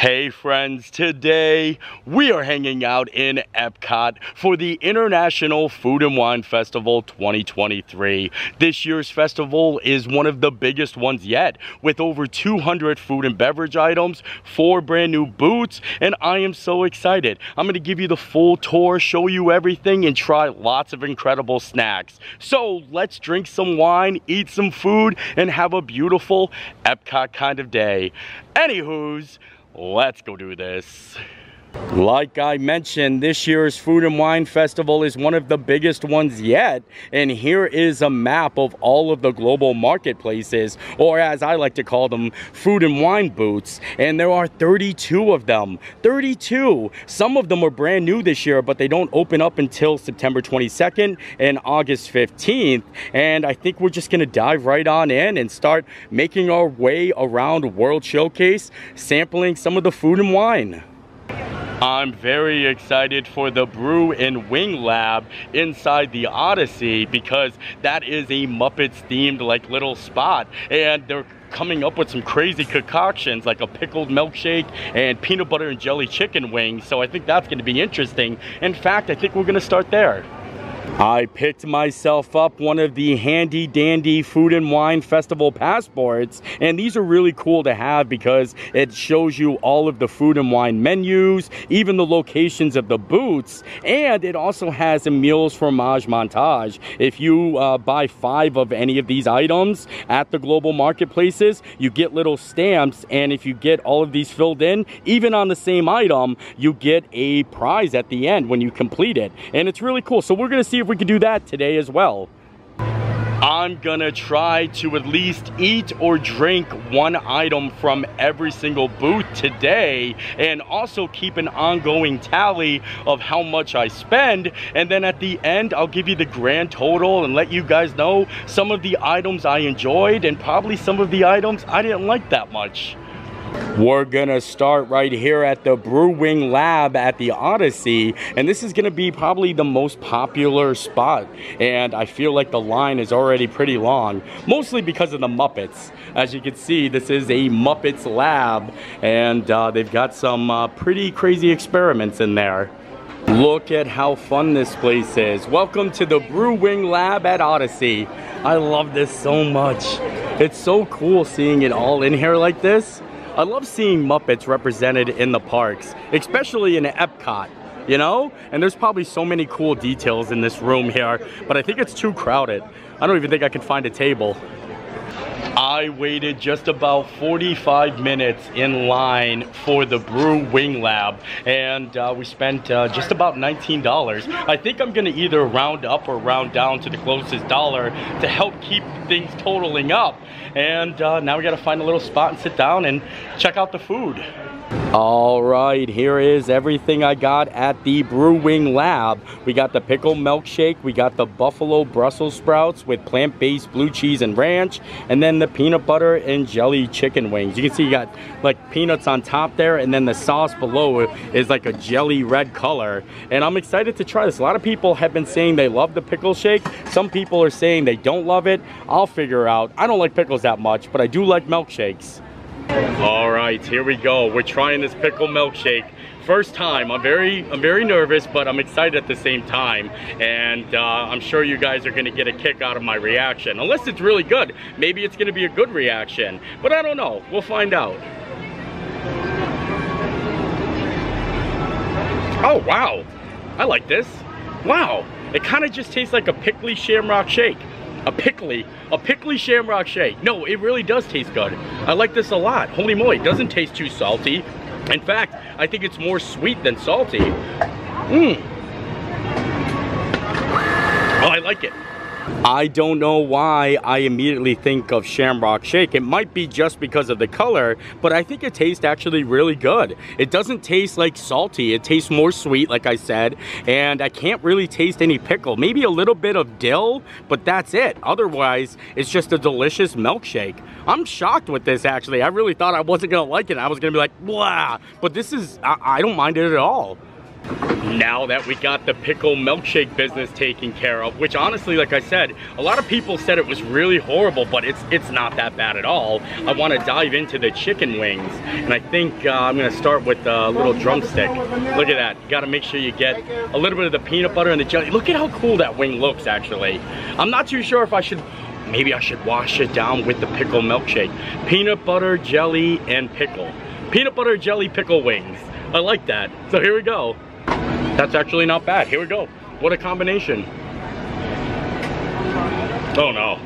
Hey friends, today we are hanging out in Epcot for the International Food and Wine Festival 2023. This year's festival is one of the biggest ones yet with over 200 food and beverage items, four brand new booths, and I am so excited. I'm to give you the full tour, show you everything, and try lots of incredible snacks. So let's drink some wine, eat some food, and have a beautiful Epcot kind of day. Anywho's, Let's go do this. Like I mentioned, this year's Food and Wine Festival is one of the biggest ones yet. And here is a map of all of the global marketplaces, or as I like to call them, food and wine booths. And there are 32 of them. 32! Some of them are brand new this year, but they don't open up until September 22nd and August 15th. And I think we're just gonna dive right on in and start making our way around World Showcase, sampling some of the food and wine. I'm very excited for the Brew and Wing Lab inside the Odyssey because that is a Muppets themed like little spot and they're coming up with some crazy concoctions like a pickled milkshake and peanut butter and jelly chicken wings so I think that's going to be interesting. In fact, I think we're going to start there. I picked myself up one of the handy dandy food and wine festival passports and these are really cool to have because it shows you all of the food and wine menus even the locations of the booths and it also has Emile's fromage montage. If you uh, buy five of any of these items at the global marketplaces you get little stamps and if you get all of these filled in even on the same item you get a prize at the end when you complete it. And it's really cool. So we're gonna see if we can do that today as well. I'm gonna try to at least eat or drink one item from every single booth today and also keep an ongoing tally of how much I spend and then at the end I'll give you the grand total and let you guys know some of the items I enjoyed and probably some of the items I didn't like that much. We're gonna start right here at the Brew-Wing Lab at the Odyssey, and this is gonna be probably the most popular spot. And I feel like the line is already pretty long, mostly because of the Muppets. As you can see, this is a Muppets lab, and uh, they've got some uh, pretty crazy experiments in there. Look at how fun this place is. Welcome to the Brew-Wing Lab at Odyssey. I love this so much. It's so cool seeing it all in here like this. I love seeing Muppets represented in the parks, especially in Epcot, you know? And there's probably so many cool details in this room here, but I think it's too crowded. I don't even think I can find a table. I waited just about 45 minutes in line for the Brew Wing Lab and uh, we spent uh, just about $19. I think I'm gonna either round up or round down to the closest dollar to help keep things totaling up. And uh, now we gotta find a little spot and sit down and check out the food. All right, here is everything I got at the Brew-Wing Lab. We got the pickle milkshake, we got the buffalo Brussels sprouts with plant-based blue cheese and ranch, and then the peanut butter and jelly chicken wings. You can see you got like peanuts on top there, and then the sauce below is like a jelly red color. And I'm excited to try this. A lot of people have been saying they love the pickle shake. Some people are saying they don't love it. I'll figure out. I don't like pickles that much, but I do like milkshakes. All right, here we go. We're trying this pickle milkshake. First time, I'm very, I'm very nervous, but I'm excited at the same time. And uh, I'm sure you guys are gonna get a kick out of my reaction. Unless it's really good. Maybe it's gonna be a good reaction. But I don't know, we'll find out. Oh, wow. I like this. Wow. It kind of just tastes like a pickly shamrock shake a pickly, a pickly shamrock shake. No, it really does taste good. I like this a lot. Holy moly, it doesn't taste too salty. In fact, I think it's more sweet than salty. Mmm. Oh, I like it. I don't know why I immediately think of Shamrock Shake. It might be just because of the color, but I think it tastes actually really good. It doesn't taste like salty. It tastes more sweet, like I said, and I can't really taste any pickle. Maybe a little bit of dill, but that's it. Otherwise, it's just a delicious milkshake. I'm shocked with this, actually. I really thought I wasn't gonna like it. I was gonna be like, blah, but this is, I, I don't mind it at all. Now that we got the pickle milkshake business taken care of, which honestly, like I said, a lot of people said it was really horrible, but it's it's not that bad at all. I want to dive into the chicken wings, and I think uh, I'm gonna start with a little drumstick. Look at that. You gotta make sure you get a little bit of the peanut butter and the jelly. Look at how cool that wing looks, actually. I'm not too sure if I should maybe I should wash it down with the pickle milkshake. Peanut butter, jelly, and pickle. Peanut butter, jelly, pickle wings. I like that. So here we go. That's actually not bad. Here we go. What a combination. Oh no,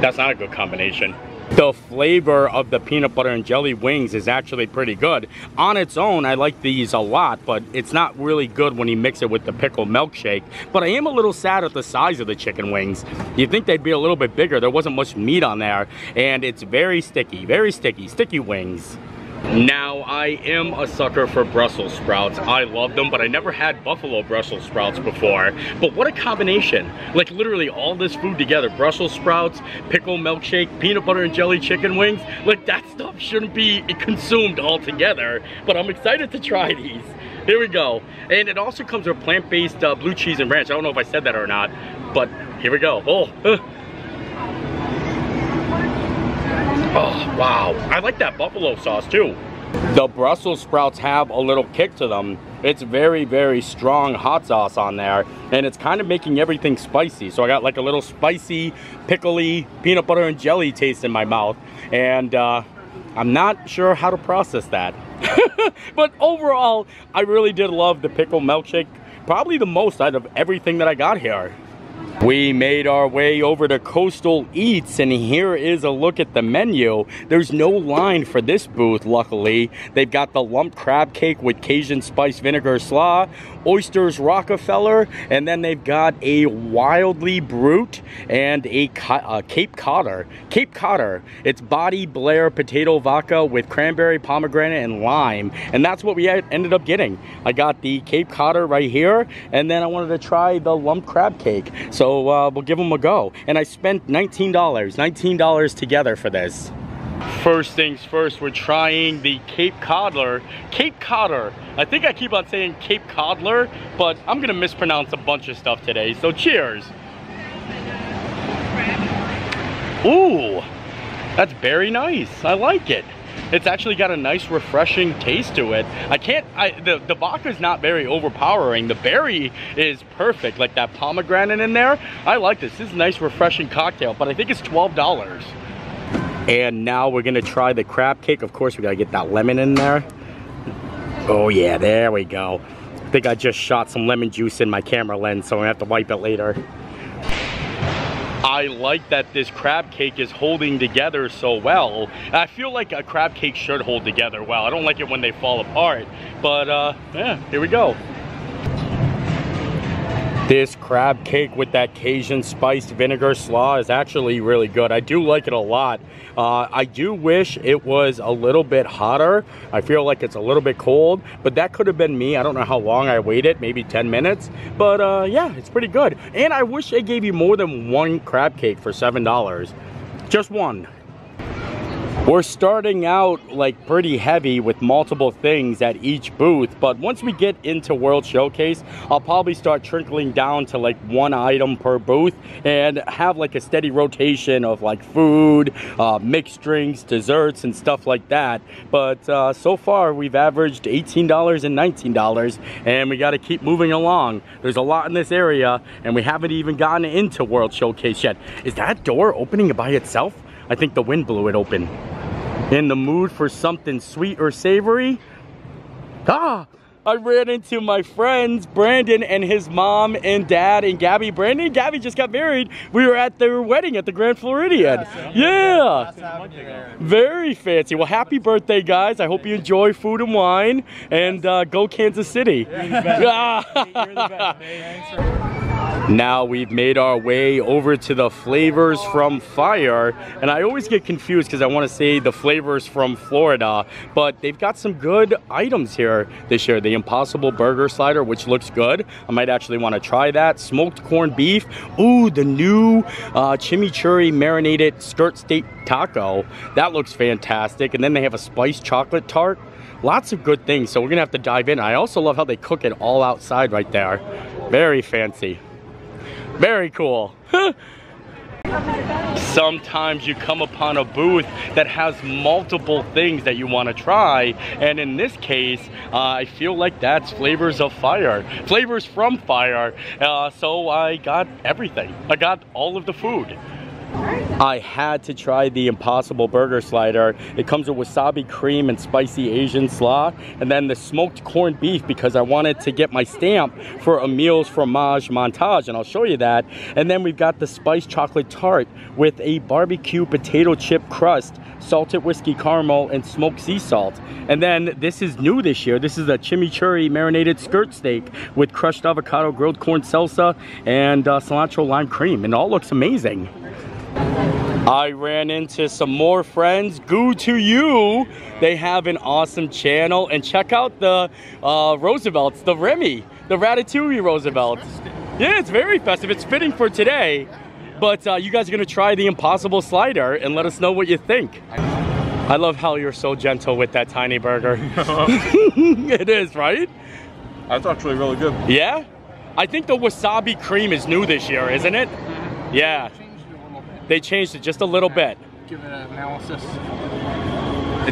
that's not a good combination. The flavor of the peanut butter and jelly wings is actually pretty good. On its own, I like these a lot, but it's not really good when you mix it with the pickle milkshake. But I am a little sad at the size of the chicken wings. You'd think they'd be a little bit bigger. There wasn't much meat on there, and it's very sticky, very sticky, sticky wings. Now, I am a sucker for Brussels sprouts. I love them, but I never had buffalo Brussels sprouts before. But what a combination. Like literally all this food together. Brussels sprouts, pickle milkshake, peanut butter and jelly chicken wings. Like that stuff shouldn't be consumed all together. But I'm excited to try these. Here we go. And it also comes with plant-based uh, blue cheese and ranch. I don't know if I said that or not, but here we go. Oh. Oh, wow. I like that buffalo sauce too. The Brussels sprouts have a little kick to them. It's very, very strong hot sauce on there. And it's kind of making everything spicy. So I got like a little spicy, pickly, peanut butter and jelly taste in my mouth. And uh, I'm not sure how to process that. but overall, I really did love the pickle milkshake. Probably the most out of everything that I got here. We made our way over to Coastal Eats and here is a look at the menu. There's no line for this booth, luckily. They've got the lump crab cake with Cajun spice vinegar slaw, oysters Rockefeller, and then they've got a wildly brute and a, a Cape Codder. Cape Codder. It's Boyd & Blair potato vodka with cranberry, pomegranate, and lime. And that's what we ended up getting. I got the Cape Codder right here, and then I wanted to try the lump crab cake. So so uh, we'll give them a go. And I spent $19, $19 together for this. First things first, we're trying the Cape Codler. Cape Codder. I think I keep on saying Cape Codler, but I'm gonna mispronounce a bunch of stuff today. So cheers. Ooh, that's very nice. I like it it's actually got a nice refreshing taste to it. I can't, I, the, the vodka is not very overpowering. The berry is perfect, like that pomegranate in there. I like this, this is a nice refreshing cocktail, but I think it's $12. And now we're gonna try the crab cake. Of course, we gotta get that lemon in there. Oh yeah, there we go. I think I just shot some lemon juice in my camera lens, so I'm gonna have to wipe it later. I like that this crab cake is holding together so well. I feel like a crab cake should hold together well. I don't like it when they fall apart, but uh, yeah, here we go. This crab cake with that Cajun spiced vinegar slaw is actually really good. I do like it a lot. Uh, I do wish it was a little bit hotter. I feel like it's a little bit cold, but that could have been me. I don't know how long I waited, maybe 10 minutes. But uh, yeah, it's pretty good. And I wish they gave you more than one crab cake for $7. Just one. We're starting out like pretty heavy with multiple things at each booth, but once we get into World Showcase, I'll probably start trickling down to like one item per booth and have like a steady rotation of like food, uh, mixed drinks, desserts, and stuff like that. But uh, so far, we've averaged $18 and $19, and we got to keep moving along. There's a lot in this area, and we haven't even gotten into World Showcase yet. Is that door opening by itself? I think the wind blew it open. In the mood for something sweet or savory? Ah, I ran into my friends, Brandon and his mom and dad and Gabby. Brandon and Gabby just got married. We were at their wedding at the Grand Floridian. Yeah. yeah. Very fancy. Well, happy birthday, guys. I hope you enjoy food and wine and uh, go Kansas City. Now we've made our way over to the flavors from fire and I always get confused because I want to say the flavors from Florida but they've got some good items here this year. The Impossible Burger Slider which looks good. I might actually want to try that. Smoked corned beef. Ooh the new uh, chimichurri marinated skirt steak taco. That looks fantastic and then they have a spiced chocolate tart lots of good things so we're gonna have to dive in i also love how they cook it all outside right there very fancy very cool. Sometimes you come upon a booth that has multiple things that you want to try and in this case uh, I feel like that's flavors of fire. Flavors from fire. Uh, so I got everything. I got all of the food I had to try the Impossible Burger Slider. It comes with wasabi cream and spicy Asian slaw, and then the smoked corned beef because I wanted to get my stamp for Emile's Fromage Montage, and I'll show you that. And then we've got the spiced chocolate tart with a barbecue potato chip crust, salted whiskey caramel, and smoked sea salt. And then this is new this year. This is a chimichurri marinated skirt steak with crushed avocado, grilled corn salsa, and uh, cilantro lime cream, and all looks amazing. I ran into some more friends. GooToYou. They have an awesome channel. And check out the uh, Roosevelts, the Remy, the Ratatouille Roosevelts. Yeah, it's very festive. It's fitting for today. But uh, you guys are gonna try the Impossible Slider and let us know what you think. I love how you're so gentle with that tiny burger. it is, right? That's actually really good. Yeah? I think the wasabi cream is new this year, isn't it? Yeah. They changed it just a little bit. Give it an analysis.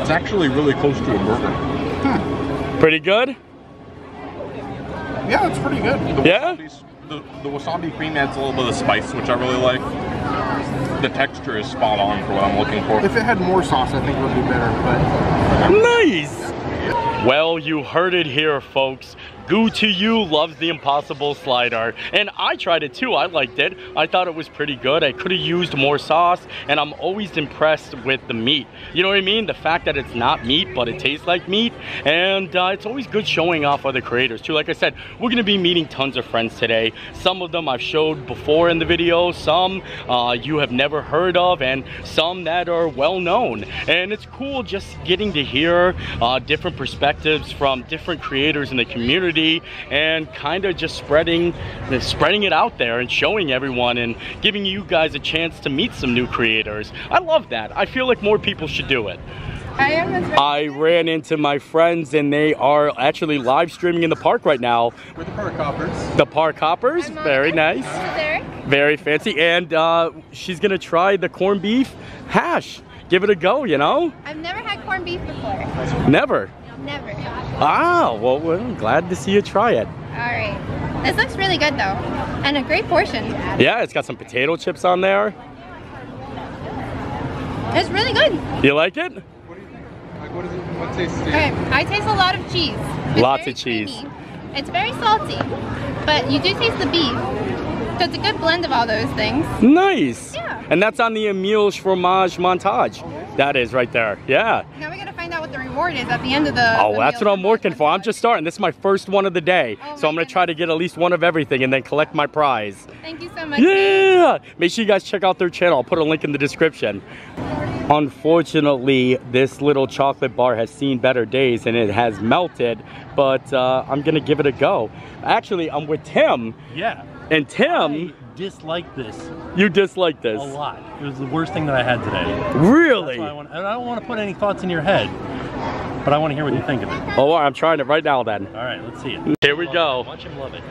It's actually really close to a burger. Hmm. Pretty good? Yeah, it's pretty good. The yeah? The, the wasabi cream adds a little bit of spice, which I really like. The texture is spot on for what I'm looking for. If it had more sauce, I think it would be better, but... Nice! Well, you heard it here, folks. GooToYou loves the Impossible slide art. And I tried it too, I liked it. I thought it was pretty good. I could have used more sauce and I'm always impressed with the meat. You know what I mean? The fact that it's not meat, but it tastes like meat. And uh, it's always good showing off other creators too. Like I said, we're gonna be meeting tons of friends today. Some of them I've showed before in the video, some uh, you have never heard of, and some that are well known. And it's cool just getting to hear uh, different perspectives from different creators in the community community and kind of just spreading spreading it out there and showing everyone and giving you guys a chance to meet some new creators. I love that. I feel like more people should do it. I ran into my friends and they are actually live streaming in the park right now. We're the park hoppers. The park hoppers, very nice. Very fancy. And uh, she's gonna try the corned beef hash. Give it a go, you know? I've never had corned beef before. Never? Never. Ah, well, well, I'm glad to see you try it. All right. This looks really good though, and a great portion. Yeah, it's got some potato chips on there. It's really good. You like it? What do you think? Like, what is it? What tastes it? Okay, I taste a lot of cheese. It's Lots of cheese. Creamy. It's very salty, but you do taste the beef. So it's a good blend of all those things. Nice. Yeah. And that's on the Emile's Fromage Montage. That is right there. Yeah. Now we gotta find out what the reward is at the end of the. Oh, the that's meal. what I'm working for. I'm just starting. This is my first one of the day. Oh so I'm gonna try to get at least one of everything and then collect my prize. Thank you so much. Yeah! Make sure you guys check out their channel. I'll put a link in the description. Unfortunately, this little chocolate bar has seen better days and it has melted, but uh, I'm gonna give it a go. Actually, I'm with Tim, Yeah. and Tim, I dislike this you dislike this. a lot. It was the worst thing that I had today. Really? I, want, I don't want to put any thoughts in your head, but I want to hear what you think of it. Oh, I'm trying it right now then. All right, let's see it. Here we go. Watch him love it.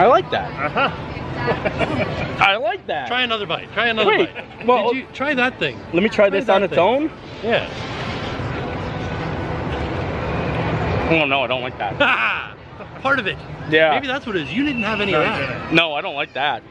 I like that. Uh-huh. I like that. Try another bite. Try another Wait, bite. well- Did you try that thing? Let me try Try this on its thing. own. Yeah. Oh no, I don't like that. Part of it. Yeah. Maybe that's what it is. You didn't have any of that. No, I don't like that.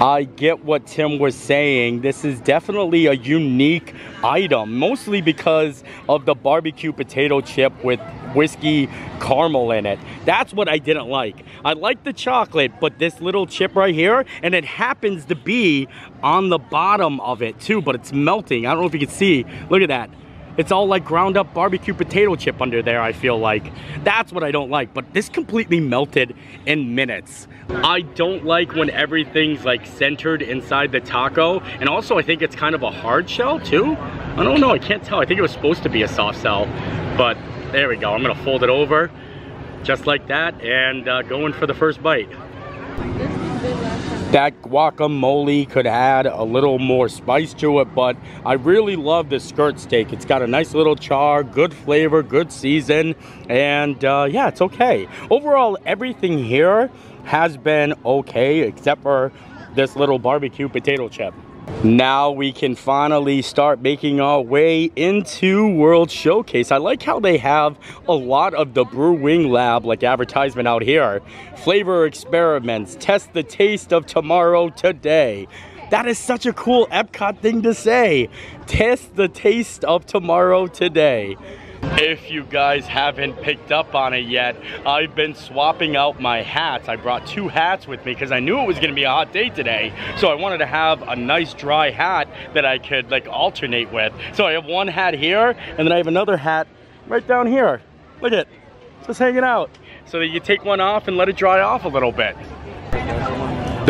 I get what Tim was saying. This is definitely a unique item, mostly because of the barbecue potato chip with whiskey caramel in it. That's what I didn't like. I like the chocolate, but this little chip right here, and it happens to be on the bottom of it too, but it's melting. I don't know if you can see. Look at that. It's all like ground up barbecue potato chip under there, I feel like. That's what I don't like, but this completely melted in minutes. I don't like when everything's like centered inside the taco. And also I think it's kind of a hard shell too. I don't know, I can't tell. I think it was supposed to be a soft shell, but there we go. I'm gonna fold it over just like that and uh, go in for the first bite. That guacamole could add a little more spice to it, but I really love this skirt steak. It's got a nice little char, good flavor, good season, and uh, yeah, it's okay. Overall, everything here has been okay, except for this little barbecue potato chip. Now we can finally start making our way into World Showcase. I like how they have a lot of the Brew-Wing Lab like advertisement out here. Flavor experiments, test the taste of tomorrow today. That is such a cool Epcot thing to say. Test the taste of tomorrow today. If you guys haven't picked up on it yet, I've been swapping out my hats. I brought two hats with me because I knew it was gonna be a hot day today. So I wanted to have a nice dry hat that I could like alternate with. So I have one hat here and then I have another hat right down here. Look at, it, just hanging out. So that you take one off and let it dry off a little bit.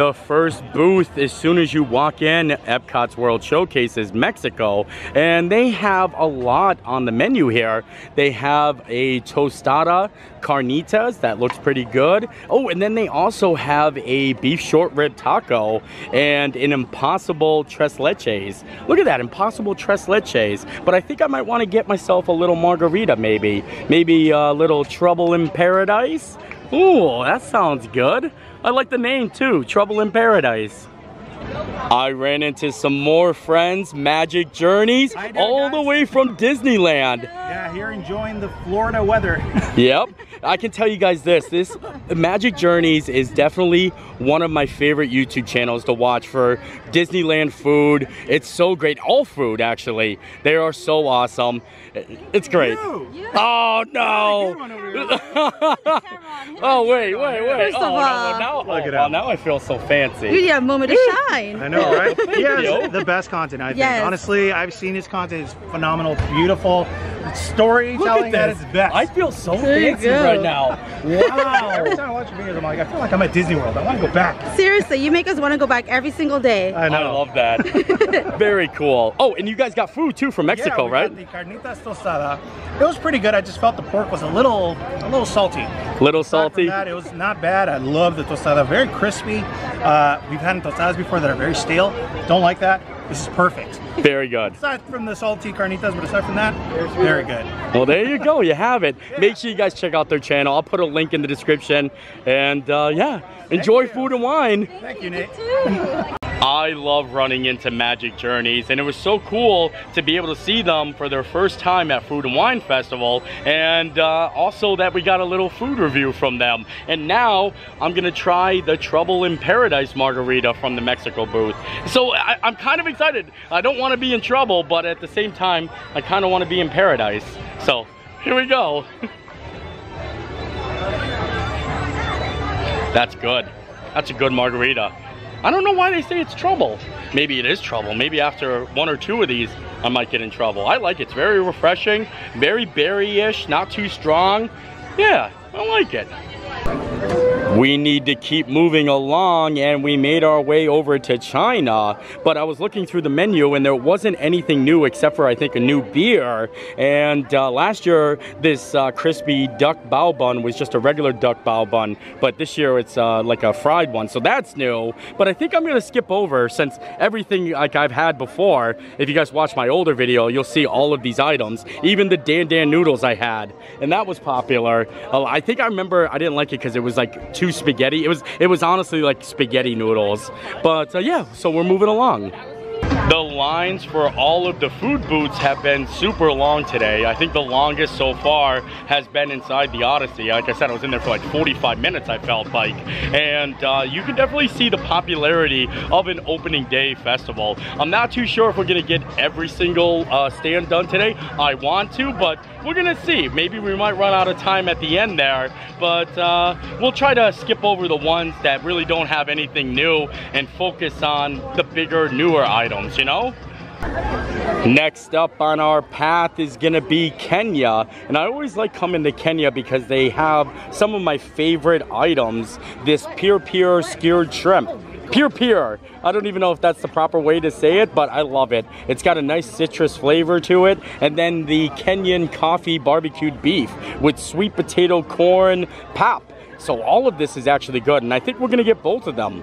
The first booth as soon as you walk in Epcot's World Showcase is Mexico and they have a lot on the menu here. They have a tostada carnitas that looks pretty good. Oh and then they also have a beef short rib taco and an impossible tres leches. Look at that impossible tres leches but I think I might want to get myself a little margarita maybe. Maybe a little trouble in paradise. Ooh that sounds good. I like the name too, Trouble in Paradise. I ran into some more friends, Magic Journeys, Hi there, all the way from Disneyland. Yeah, here enjoying the Florida weather. Yep. I can tell you guys this, this Magic Journeys is definitely one of my favorite YouTube channels to watch for Disneyland food. It's so great. All food, actually. They are so awesome. It's great. You. Oh, no. one over there. oh, wait, wait, wait. First of oh, no, all- no, now, Look it oh, up. now I feel so fancy. You need a moment to shine. I know, right? He has the best content, I think. Yes. Honestly, I've seen his content. It's phenomenal, beautiful. Storytelling at its best. I feel so There fancy right now. Wow. Every time I watch your videos, I'm like, I feel like I'm at Disney World. I want to go back. Seriously, you make us want to go back every single day. I I love that. Very cool. Oh, and you guys got food too from Mexico, yeah, we right? got the carnitas tostada. It was pretty good. I just felt the pork was a little, a little salty. Little Aside from salty. That, it was not bad. I love the tostada. Very crispy. Uh, we've had tostadas before that are very stale. Don't like that. This is perfect. Very good. Aside from the salty carnitas, but aside from that, very good. Well, there you go. You have it. Make sure you guys check out their channel. I'll put a link in the description. And uh, yeah, enjoy food and wine. Thank you, Nate. I love running into Magic Journeys, and it was so cool to be able to see them for their first time at Food and Wine Festival, and uh, also that we got a little food review from them. And now I'm gonna try the Trouble in Paradise margarita from the Mexico booth. So I, I'm kind of excited. I don't want to be in trouble, but at the same time, I kind of want to be in paradise. So here we go. That's good. That's a good margarita. I don't know why they say it's trouble. Maybe it is trouble. Maybe after one or two of these, I might get in trouble. I like it. It's very refreshing, very berry-ish, not too strong. Yeah, I like it. We need to keep moving along and we made our way over to China. But I was looking through the menu and there wasn't anything new except for I think a new beer. And uh, last year this uh, crispy duck bao bun was just a regular duck bao bun. But this year it's uh, like a fried one. So that's new. But I think I'm gonna skip over since everything like I've had before. If you guys watch my older video, you'll see all of these items. Even the Dan Dan noodles I had. And that was popular. Uh, I think I remember I didn't like it because it was like too spaghetti. It was it was honestly like spaghetti noodles. But uh, yeah, so we're moving along. The lines for all of the food booths have been super long today. I think the longest so far has been inside the Odyssey. Like I said, I was in there for like 45 minutes, I felt like. And uh, you can definitely see the popularity of an opening day festival. I'm not too sure if we're gonna get every single uh, stand done today. I want to, but we're gonna see. Maybe we might run out of time at the end there, but uh, we'll try to skip over the ones that really don't have anything new and focus on the bigger, newer items, you know? Next up on our path is gonna be Kenya. And I always like coming to Kenya because they have some of my favorite items. This pure pure skewered shrimp. Pure pure. I don't even know if that's the proper way to say it, but I love it. It's got a nice citrus flavor to it. And then the Kenyan coffee barbecued beef with sweet potato corn pap. So all of this is actually good. And I think we're gonna get both of them.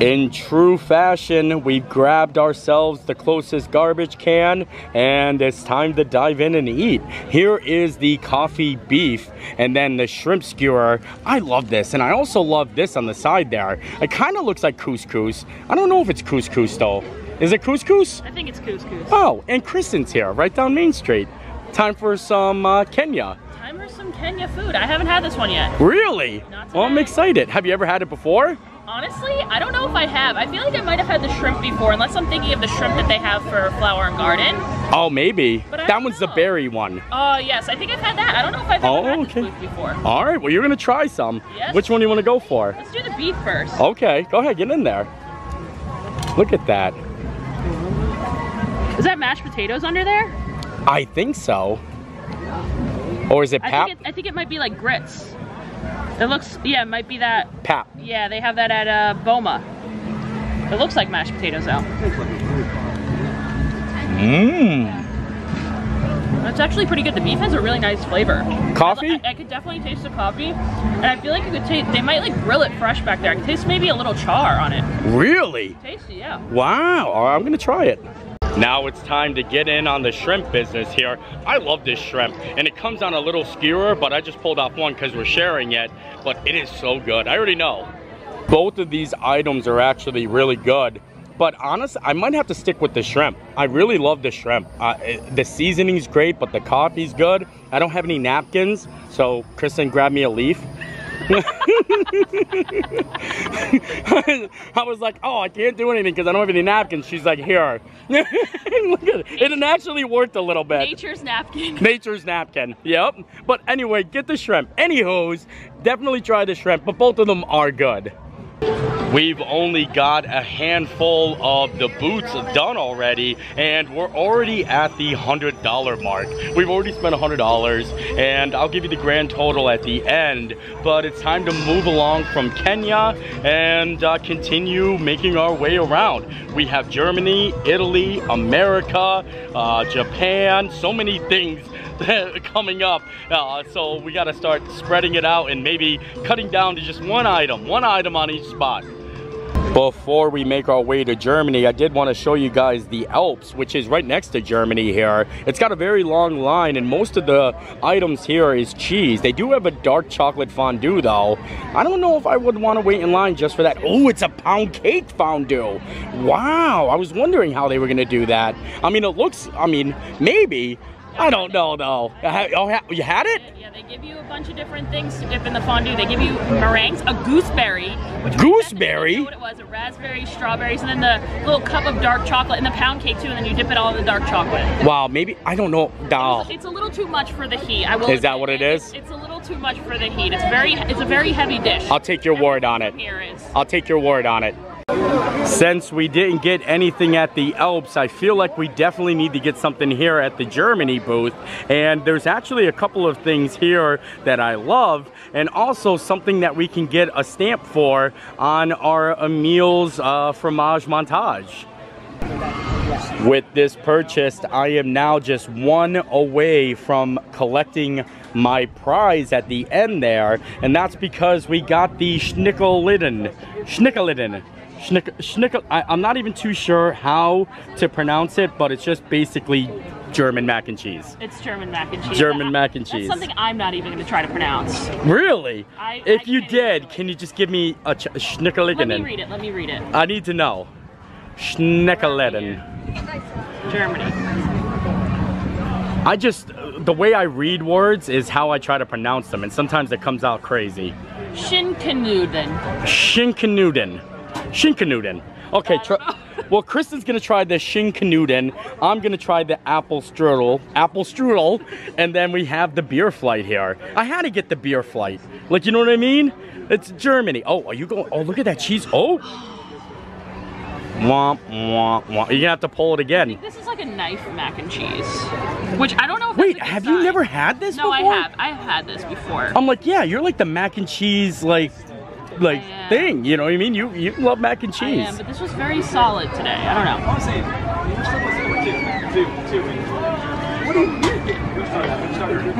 In true fashion, we grabbed ourselves the closest garbage can and it's time to dive in and eat. Here is the coffee beef and then the shrimp skewer. I love this and I also love this on the side there. It kind of looks like couscous. I don't know if it's couscous though. Is it couscous? I think it's couscous. Oh, and Kristen's here, Wright Down Main Street. Time for some uh, Kenya. Time for some Kenya food. I haven't had this one yet. Really? Not Well, I'm excited. Have you ever had it before? Honestly, I don't know if I have. I feel like I might have had the shrimp before, unless I'm thinking of the shrimp that they have for Flower and Garden. Oh, maybe. But that one's the berry one. Oh, yes, I think I've had that. I don't know if I've Oh, had okay. before. All right, well, you're gonna try some. Yes. Which one do you want to go for? Let's do the beef first. Okay, go ahead, get in there. Look at that. Is that mashed potatoes under there? I think so. Or is it I think, it, I think it might be like grits. It looks, yeah, it might be that. Pap. Yeah, they have that at uh, Boma. It looks like mashed potatoes though. Mmm. It's actually pretty good. The beef has a really nice flavor. Coffee? I, I could definitely taste the coffee, and I feel like you could taste. They might like grill it fresh back there. I could taste maybe a little char on it. Really? Tasty, yeah. Wow. Right, I'm gonna try it. Now it's time to get in on the shrimp business here. I love this shrimp, and it comes on a little skewer, but I just pulled off one because we're sharing it. But it is so good. I already know. Both of these items are actually really good. But honestly, I might have to stick with the shrimp. I really love the shrimp. Uh, it- the seasoning's great, but the coffee's good. I don't have any napkins, so Kristen grabbed me a leaf. I was like, oh, I can't do anything because I don't have any napkins. She's like, here. Look at it. It actually worked a little bit. Nature's napkin. Nature's napkin. Yep. But anyway, get the shrimp. Anywho's, definitely try the shrimp, but both of them are good. We've only got a handful of the boots done already, and we're already at the $100 mark. We've already spent $100, and I'll give you the grand total at the end, but it's time to move along from Kenya and uh, continue making our way around. We have Germany, Italy, America, uh, Japan, so many things coming up. Uh, so we got to start spreading it out and maybe cutting down to just one item, one item on each spot. Before we make our way to Germany, I did want to show you guys the Alps, which is right next to Germany here. It's got a very long line, and most of the items here is cheese. They do have a dark chocolate fondue, though. I don't know if I would want to wait in line just for that. Oh, it's a pound cake fondue. Wow, I was wondering how they were going to do that. I mean, it looks, I mean, maybe. I don't know, though. Ha- Oh, ha- you had it? Yeah, they give you a bunch of different things to dip in the fondue. They give you meringues, a gooseberry. Which Gooseberry? What it was. A raspberry, strawberries, and then the little cup of dark chocolate and the pound cake too. And then you dip it all in the dark chocolate. Wow, maybe, I don't know. Oh. It's a little too much for the heat. I will. Is that what it It's- is? It's a little too much for the heat. It's very. It's a very heavy dish. I'll take your word on it. Here is. I'll take your word on it. Since we didn't get anything at the Alps, I feel like we definitely need to get something here at the Germany booth. And there's actually a couple of things here that I love, and also something that we can get a stamp for on our Emile's uh, fromage montage. With this purchase, I am now just one away from collecting my prize at the end there, and that's because we got the Schnickelitten. Schnickelitten. Schnick, schnickel, I, I'm not even too sure how to pronounce it, but it's just basically German mac and cheese. It's German mac and cheese. German mac and cheese. something I'm not even going to try to pronounce. Really? I- if I you did, can you just give me a, ch- a Let me read it. Let me read it. I need to know. Schnickelitten. Germany. I just, the way I read words is how I try to pronounce them, and sometimes it comes out crazy. Schinkenuden. Shinkanuden. Shinkanuden. Okay, try, oh, well, Kristen's gonna try the Shinkanuden. I'm gonna try the apple strudel, apple strudel, and then we have the beer flight here. I had to get the beer flight. Like, you know what I mean? It's Germany. Oh, are you going? Oh, look at that cheese. Oh. Womp, womp, womp. You're gonna have to pull it again. This is like a knife mac and cheese, which I don't know if Wait, that's a good have you never had this No, before? I have. I have had this before. I'm like, yeah, you're like the mac and cheese, like, like thing. You know what I mean? You you love mac and cheese. am, but this was very solid today. I don't know.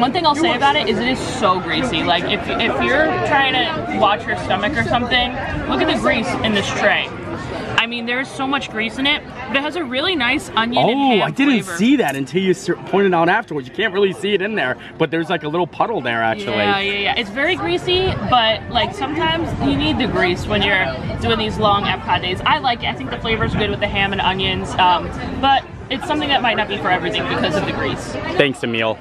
One thing I'll say about it is it is so greasy. Like if if you're trying to watch your stomach or something, look at the grease in this tray. I mean, there's so much grease in it, but it has a really nice onion and Oh, I didn't flavor. see that until you s- pointed out afterwards. You can't really see it in there, but there's like a little puddle there actually. Yeah, yeah, yeah. It's very greasy, but like sometimes you need the grease when you're doing these long Epcot days. I like it. I think the flavor's good with the ham and onions, um, but it's something that might not be for everything because of the grease. Thanks, Emil.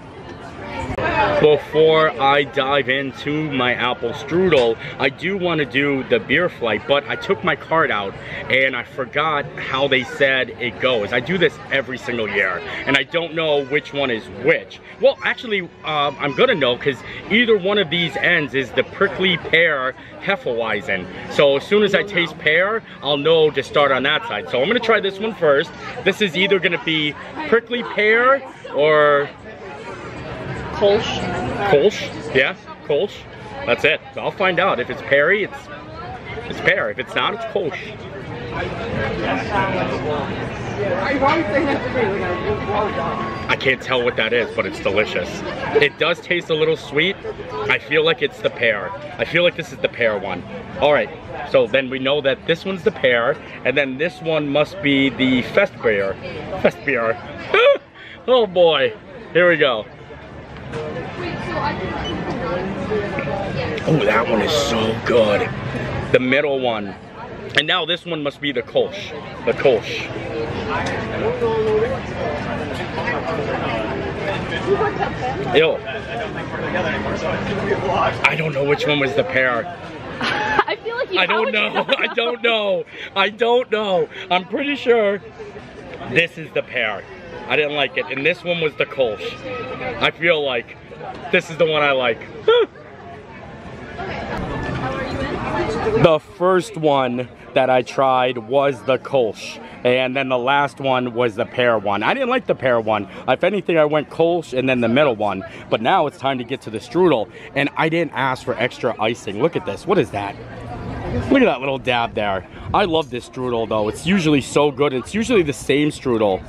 Before I dive into my apple strudel, I do want to do the beer flight, but I took my card out and I forgot how they said it goes. I do this every single year, and I don't know which one is which. Well, actually, um, I'm gonna know because either one of these ends is the prickly pear Hefeweizen. So as soon as I taste pear, I'll know to start on that side. So I'm gonna try this one first. This is either gonna be prickly pear or Kolsch. Kolsch, yeah, Kolsch. That's it. So I'll find out if it's Perry. It's it's pear. If it's not, it's Kolsch. I can't tell what that is, but it's delicious. It does taste a little sweet. I feel like it's the pear. I feel like this is the pear one. All right, so then we know that this one's the pear, and then this one must be the fest beer. Fest beer. oh boy, here we go. Oh, that one is so good. The middle one. And now this one must be the Kolsch. The Kolsch. Ew. I don't know which one was the pair. I feel like you. I don't know. I don't know. I don't know. I'm pretty sure this is the pear. I didn't like it. And this one was the Kolsch. I feel like this is the one I like. the first one that I tried was the Kolsch. And then the last one was the pear one. I didn't like the pear one. If anything, I went Kolsch and then the middle one. But now it's time to get to the strudel. And I didn't ask for extra icing. Look at this. What is that? Look at that little dab there. I love this strudel though. It's usually so good. It's usually the same strudel.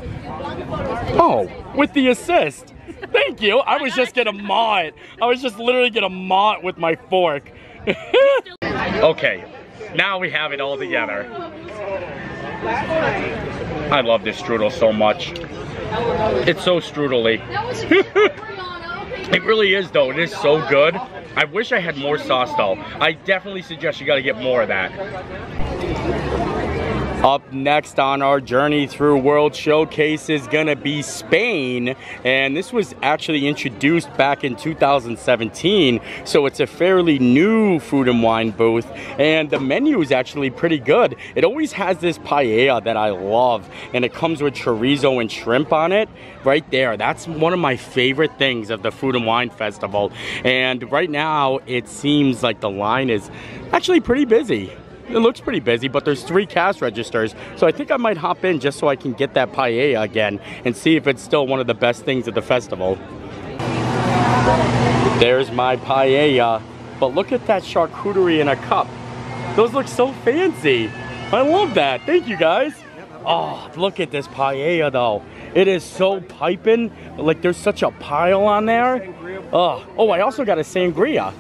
Oh, with the assist. Thank you. I was just gonna maw it. I was just literally gonna maw it with my fork. okay, now we have it all together. I love this strudel so much. It's so strudely. it really is though. It is so good. I wish I had more sauce though. I definitely suggest you gotta get more of that. Up next on our journey through World Showcase is gonna be Spain, and this was actually introduced back in 2017, so it's a fairly new food and wine booth, and the menu is actually pretty good. It always has this paella that I love, and it comes with chorizo and shrimp on it, right there. That's one of my favorite things of the Food and Wine Festival, and right now it seems like the line is actually pretty busy. It looks pretty busy, but there's three cash registers, so I think I might hop in just so I can get that paella again and see if it's still one of the best things at the festival. There's my paella, but look at that charcuterie in a cup. Those look so fancy. I love that. Thank you guys. Oh, look at this paella though. It is so piping. Like there's such a pile on there. Oh, oh, I also got a sangria.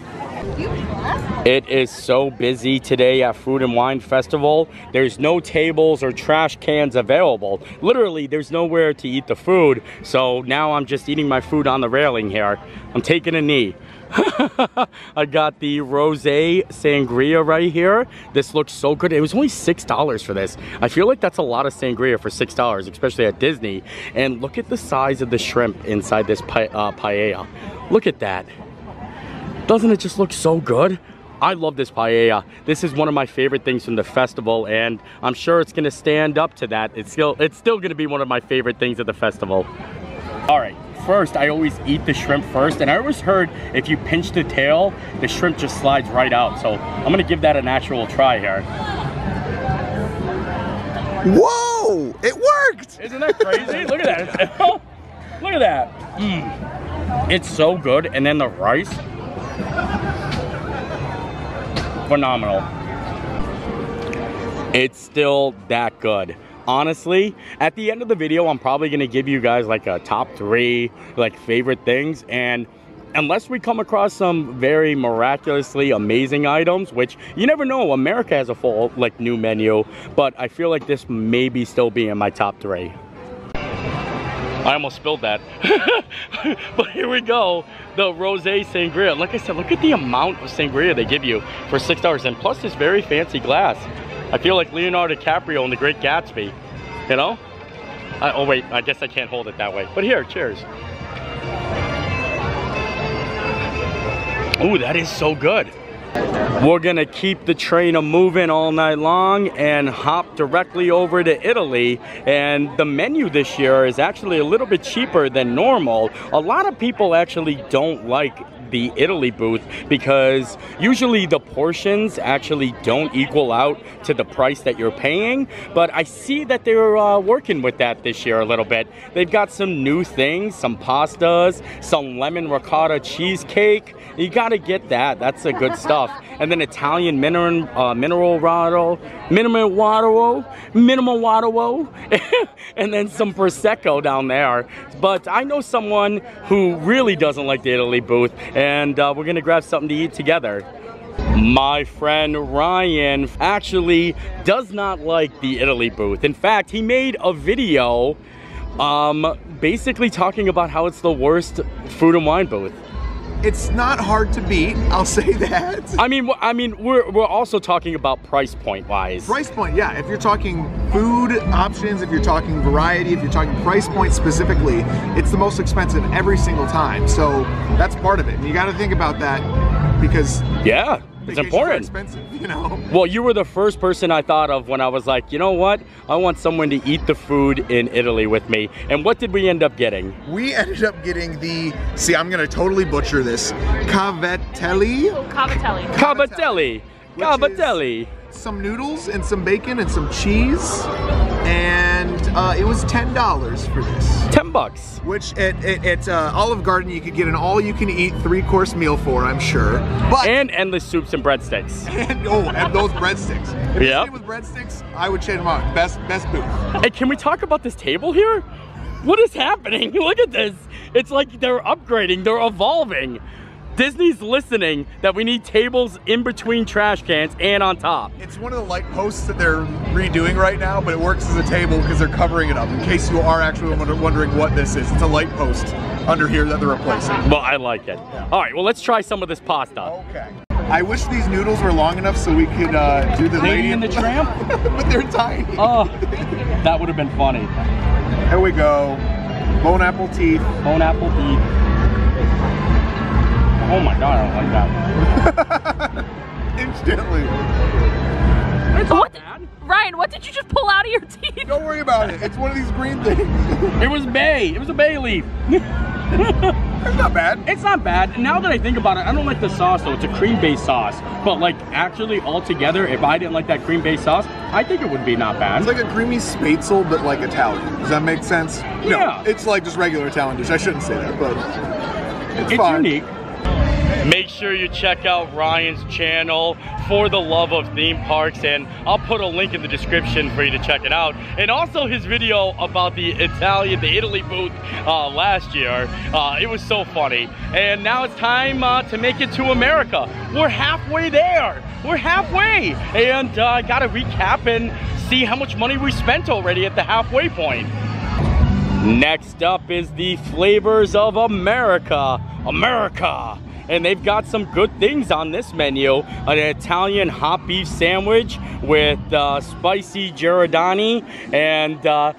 It is so busy today at Food and Wine Festival. There's no tables or trash cans available. Literally, there's nowhere to eat the food. So now I'm just eating my food on the railing here. I'm taking a knee. I got the rosé sangria right here. This looks so good. It was only $6 for this. I feel like that's a lot of sangria for $6, especially at Disney. And look at the size of the shrimp inside this pa uh, paella. Look at that. Doesn't it just look so good? I love this paella. This is one of my favorite things from the festival and I'm sure it's gonna stand up to that. It's still it's still gonna be one of my favorite things at the festival. All right, first I always eat the shrimp first and I always heard if you pinch the tail, the shrimp just slides right out. So I'm gonna give that a natural try here. Whoa! It worked! Isn't that crazy? Look at that. Look at that. Mm. It's so good. And then the rice. Phenomenal. It's still that good. Honestly, at the end of the video, I'm probably gonna give you guys like a top three like favorite things. And unless we come across some very miraculously amazing items, which you never know, America has a full like new menu, but I feel like this may be still be in my top three. I almost spilled that. but here we go. The Rosé Sangria. Like I said, look at the amount of sangria they give you for $6. And plus this very fancy glass. I feel like Leonardo DiCaprio in The Great Gatsby. You know? I, oh wait, I guess I can't hold it that way. But here, cheers. Ooh, that is so good. We're gonna keep the train a moving all night long and hop directly over to Italy. And the menu this year is actually a little bit cheaper than normal. A lot of people actually don't like the Italy booth because usually the portions actually don't equal out to the price that you're paying. But I see that they're uh, working with that this year a little bit. They've got some new things, some pastas, some lemon ricotta cheesecake. You gotta get that. That's a good stuff. And then Italian mineral, uh, mineral water, minimal water, minimal water, and then some prosecco down there. But I know someone who really doesn't like the Italy booth, and uh, we're gonna grab something to eat together. My friend Ryan actually does not like the Italy booth. In fact, he made a video um, basically talking about how it's the worst food and wine booth. It's not hard to beat, I'll say that. I mean, I mean, we're, we're also talking about price point wise. Price point, yeah. If you're talking food options, if you're talking variety, if you're talking price point specifically, it's the most expensive every single time. So that's part of it. And you got to think about that because yeah, it's important. Expensive, you know. Well, you were the first person I thought of when I was like, you know what? I want someone to eat the food in Italy with me. And what did we end up getting? We ended up getting the. See, I'm gonna totally butcher this. Cavatelli. Oh, Cavatelli. Cavatelli. Cavatelli. Some noodles and some bacon and some cheese, and uh, it was ten dollars for this. Ten bucks. Which at, at, at uh, Olive Garden you could get an all-you-can-eat three-course meal for, I'm sure. But and endless soups and breadsticks. And oh, and those breadsticks. If Yeah. you with breadsticks, I would change them out. Best best booth. Hey, can we talk about this table here? What is happening? Look at this. It's like they're upgrading, they're evolving. Disney's listening that we need tables in between trash cans and on top. It's one of the light posts that they're redoing right now, but it works as a table because they're covering it up. In case you are actually wondering what this is, it's a light post under here that they're replacing. Well, I like it. All right, well, let's try some of this pasta. Okay. I wish these noodles were long enough so we could uh, do the Lady and the Tramp? but they're tiny. Oh, that would have been funny. Here we go. Bone apple teeth. Bone apple teeth. Oh my god, I don't like that. Instantly. It's What? Ryan, what did you just pull out of your teeth? Don't worry about it. It's one of these green things. It was bay. It was a bay leaf. it's not bad. It's not bad. Now that I think about it, I don't like the sauce though. It's a cream-based sauce. But like actually altogether, if I didn't like that cream-based sauce, I think it would be not bad. It's like a creamy spaetzle, but like Italian. Does that make sense? Yeah. No, it's like just regular Italian dish. I shouldn't say that, but it's, It's fine. unique. Make sure you check out Ryan's channel for the love of theme parks and I'll put a link in the description for you to check it out. And also his video about the Italian, the Italy booth uh, last year. Uh, it was so funny. And now it's time uh, to make it to America. We're halfway there. We're halfway. And I uh, gotta recap and see how much money we spent already at the halfway point. Next up is the Flavors of America. America! And they've got some good things on this menu. An Italian hot beef sandwich with uh, spicy giardini and uh,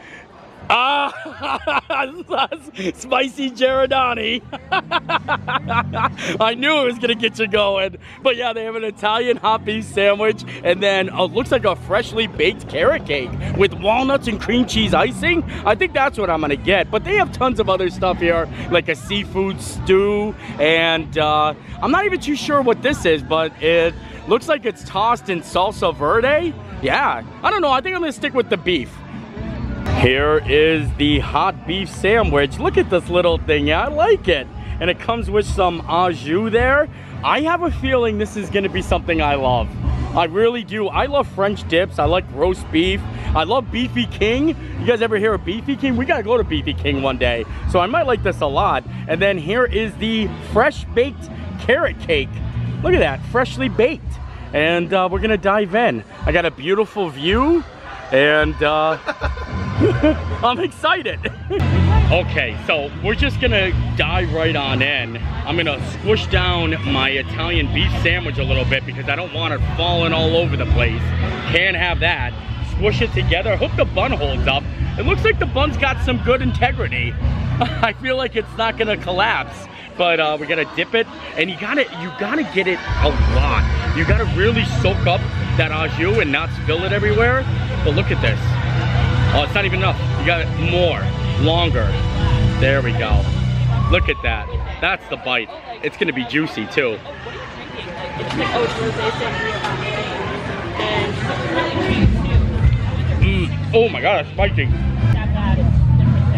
Ah, spicy giardini. I knew it was gonna get you going. But yeah, they have an Italian hot beef sandwich and then uh, looks like a freshly baked carrot cake with walnuts and cream cheese icing. I think that's what I'm gonna get. But they have tons of other stuff here, like a seafood stew, and uh, I'm not even too sure what this is, but it looks like it's tossed in salsa verde. Yeah, I don't know. I think I'm gonna stick with the beef. Here is the hot beef sandwich. Look at this little thing. I like it. And it comes with some au jus there. I have a feeling this is gonna be something I love. I really do. I love French dips. I like roast beef. I love Beefy King. You guys ever hear of Beefy King? We gotta go to Beefy King one day. So I might like this a lot. And then here is the fresh baked carrot cake. Look at that, freshly baked. And uh, we're gonna dive in. I got a beautiful view and uh, I'm excited. okay, so we're just gonna dive right on in. I'm gonna squish down my Italian beef sandwich a little bit because I don't want it falling all over the place. Can't have that. Squish it together, hope the bun holds up. It looks like the bun's got some good integrity. I feel like it's not gonna collapse but uh, we gotta dip it and you gotta you gotta get it a lot you gotta really soak up that au jus and not spill it everywhere but look at this oh it's not even enough. You got it more longer. There we go. Look at that. That's the bite. It's gonna be juicy too. Mm. oh my god it's spicy.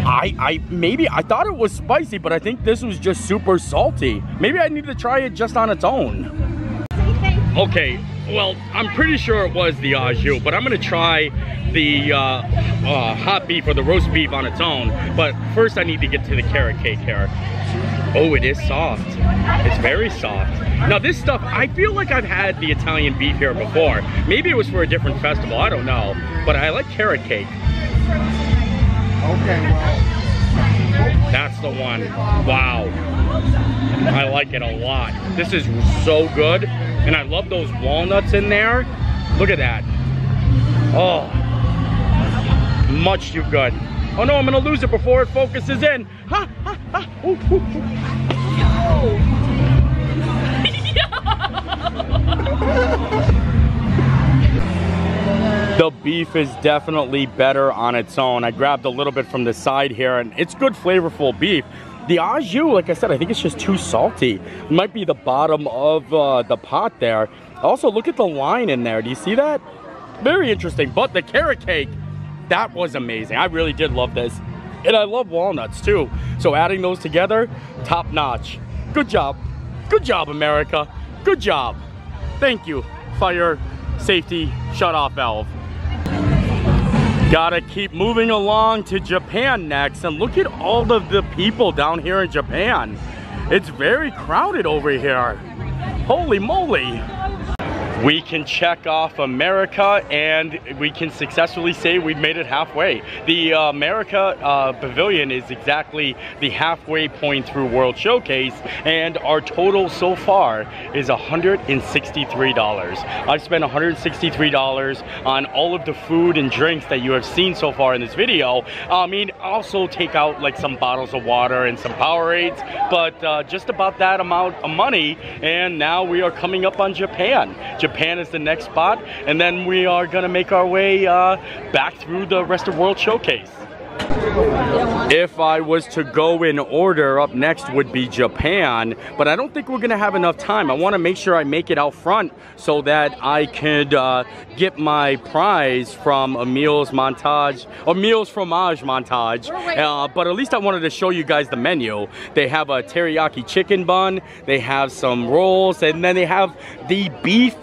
I, I maybe I thought it was spicy, but I think this was just super salty. Maybe I need to try it just on its own. Okay, well, I'm pretty sure it was the au jus, but I'm gonna try the uh, uh, hot beef or the roast beef on its own. But first I need to get to the carrot cake here. Oh, it is soft. It's very soft. Now this stuff, I feel like I've had the Italian beef here before. Maybe it was for a different festival, I don't know. But I like carrot cake. Okay, well. That's the one. Wow. I like it a lot. This is so good. And I love those walnuts in there. Look at that. Oh. Much too good. Oh no, I'm gonna lose it before it focuses in. Ha, ha, ha. Ooh, ooh, The beef is definitely better on its own. I grabbed a little bit from the side here and it's good flavorful beef. The au jus, like I said, I think it's just too salty. It might be the bottom of uh, the pot there. Also, look at the line in there. Do you see that? Very interesting. But the carrot cake, that was amazing. I really did love this. And I love walnuts too. So adding those together, top notch. Good job. Good job, America. Good job. Thank you, fire safety shut off valve. Gotta keep moving along to Japan next and look at all of the people down here in Japan. It's very crowded over here. Holy moly. We can check off America and we can successfully say we've made it halfway. The uh, America uh, Pavilion is exactly the halfway point through World Showcase and our total so far is $163. I've spent $163 on all of the food and drinks that you have seen so far in this video. I mean, also take out like some bottles of water and some Powerades, but uh, just about that amount of money and now we are coming up on Japan. Japan is the next spot, and then we are gonna make our way uh, back through the rest of World Showcase. If I was to go in order, up next would be Japan, but I don't think we're gonna have enough time. I wanna make sure I make it out front so that I could uh, get my prize from Emile's montage, Emile's fromage montage, uh, but at least I wanted to show you guys the menu. They have a teriyaki chicken bun, they have some rolls, and then they have the beef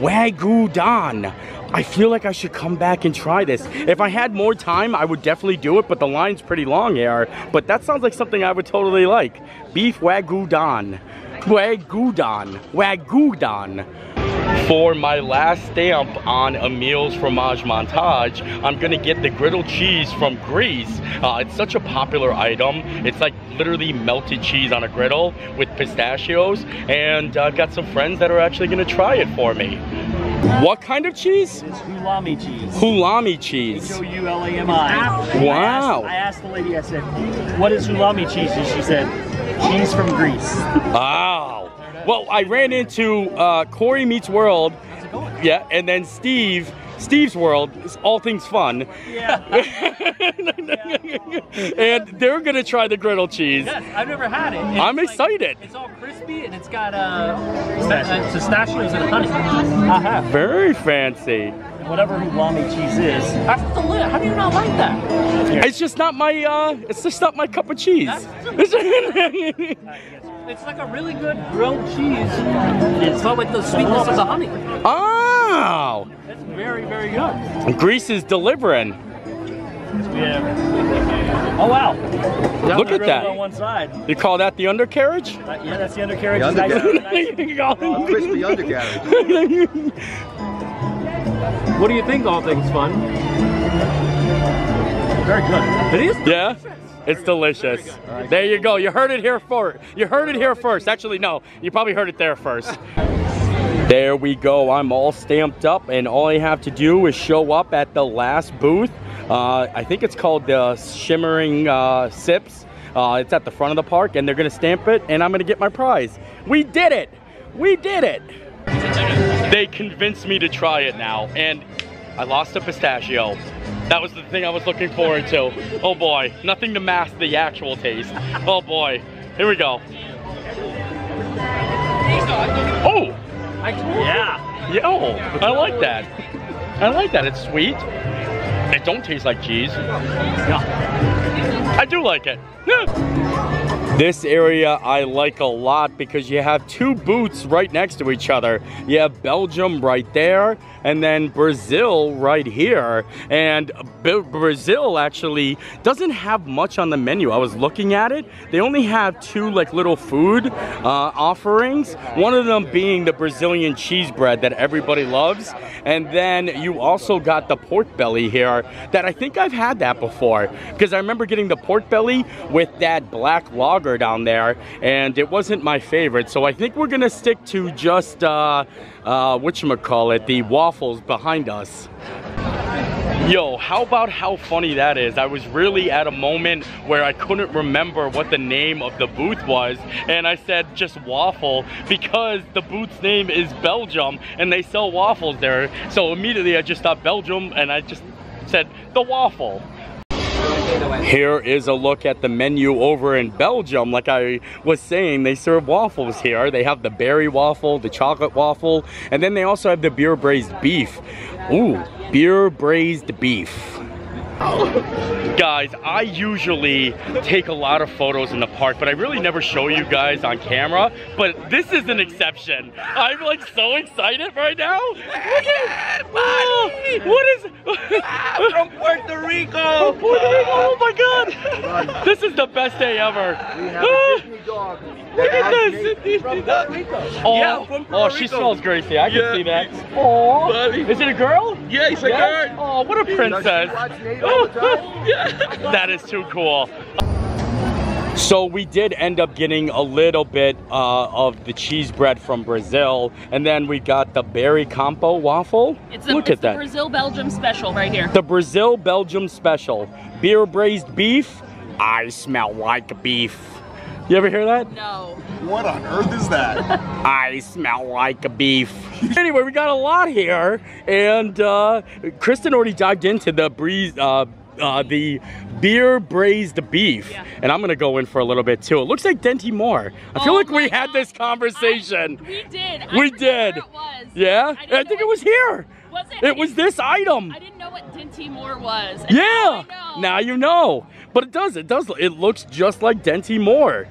Wagyu Dan. I feel like I should come back and try this. If I had more time, I would definitely do it, but the line's pretty long here. But that sounds like something I would totally like. Beef Wagyu Dan. Wagyu Dan. Wagyu Dan. For my last stamp on Emile's Fromage Montage, I'm gonna get the griddle cheese from Greece. Uh, it's such a popular item. It's like literally melted cheese on a griddle with pistachios, and I've got some friends that are actually gonna try it for me. What kind of cheese? It's Hulami cheese. Hulami cheese. H-O-U-L-A-M-I. Wow. I asked, I asked the lady, I said, what is Hulami cheese? And she said, cheese from Greece. Wow. Well, I ran into uh, Cory Meets World. Yeah, and then Steve. Steve's World is all things fun. Yeah. and they're gonna try the griddle cheese. Yes, I've never had it. And I'm it's like- excited. it's all crispy and it's got uh, pistachios and honey. I have. Very fancy. whatever ulami cheese is. That's deli- How do you not like that? It's just not my, uh, it's just not my cup of cheese. It's like a really good grilled cheese. It's not like the sweetness of the honey. oh, It's very, very good. Greece is delivering. Yeah. Oh wow. That Look at grilled that. On one side. You call that the undercarriage? Uh, yeah, that's the undercarriage. The Nice- undercarriage. nice- Crispy undercarriage. What do you think? All things fun. Very good. It is. Yeah, it's delicious. There you go. You heard it here first. You heard it here first. Actually, no, you probably heard it there first. There we go. I'm all stamped up, and all I have to do is show up at the last booth. Uh, I think it's called the Shimmering uh, Sips. Uh, it's at the front of the park, and they're gonna stamp it, and I'm gonna get my prize. We did it! We did it! They convinced me to try it now, and I lost a pistachio. That was the thing I was looking forward to. Oh boy, nothing to mask the actual taste. Oh boy, here we go. Oh, Yeah. yo, oh, I like that. I like that. It's sweet. It don't taste like cheese. I do like it. This area I like a lot because you have two booths right next to each other. You have Belgium right there and then Brazil right here. And B- Brazil actually doesn't have much on the menu. I was looking at it. They only have two like little food uh, offerings. One of them being the Brazilian cheese bread that everybody loves. And then you also got the pork belly here that I think I've had that before because I remember getting the pork belly with that black lager down there and it wasn't my favorite. So I think we're gonna stick to just uh, uh, whatchamacallit, the waffles behind us. Yo, how about how funny that is? I was really at a moment where I couldn't remember what the name of the booth was, and I said just waffle because the booth's name is Belgium and they sell waffles there. So immediately I just thought Belgium and I just said the waffle. Here is a look at the menu over in Belgium. Like I was saying, they serve waffles here. They have the berry waffle, the chocolate waffle, and then they also have the beer braised beef. Ooh, beer braised beef. Guys, I usually take a lot of photos in the park, but I really never show you guys on camera. But this is an exception. I'm like so excited right now. Look at, oh, what is ah, From Puerto Rico. Oh, Puerto Rico, oh my god! This is the best day ever. We have a ah, Disney dog. Look at this. From Puerto Rico. Oh, Yeah, from Puerto oh, she Rico. smells greasy. I can Yeah. see that. Oh, is it a girl? Yeah, it's a Yes? girl. Oh, what a princess. Watch Nate all the time? yeah. that is too cool. So we did end up getting a little bit uh, of the cheese bread from Brazil, and then we got the berry campo waffle. It's the, Look it's at the that. Brazil Belgium special right here. The Brazil Belgium special. Beer braised beef. I smell like beef. You ever hear that? No. What on earth is that? I smell like a beef. anyway, we got a lot here, and uh, Kristen already dived into the breeze, uh, uh, the beer braised beef, Yeah. and I'm gonna go in for a little bit too. It looks like Dinty Moore. I feel Oh like we my had this conversation. I- we did. I We did. Where it was. yeah, I, I, think it was here. Was it? It was this item. I didn't know what Dinty Moore was. and Yeah. Now, I know. Now you know. But it does. It does. It looks just like Dinty Moore.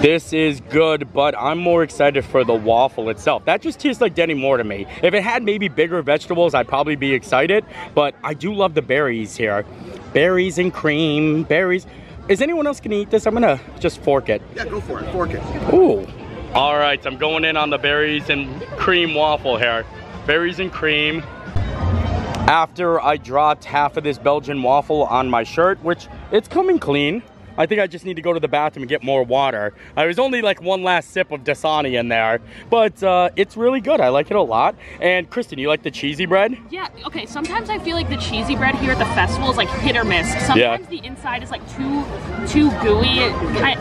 This is good, but I'm more excited for the waffle itself. That just tastes like Dinty Moore to me. If it had maybe bigger vegetables, I'd probably be excited. But I do love the berries here. Berries and cream, berries. Is anyone else gonna eat this? I'm gonna just fork it. Yeah, go for it. Fork it. Ooh. All right, I'm going in on the berries and cream waffle here. Berries and cream. After I dropped half of this Belgian waffle on my shirt, which it's coming clean. I think I just need to go to the bathroom and get more water. I was only like one last sip of Dasani in there, but uh, it's really good. I like it a lot. And Kristen, you like the cheesy bread? Yeah, okay, sometimes I feel like the cheesy bread here at the festival is like hit or miss. Sometimes the inside is like too too gooey. Kind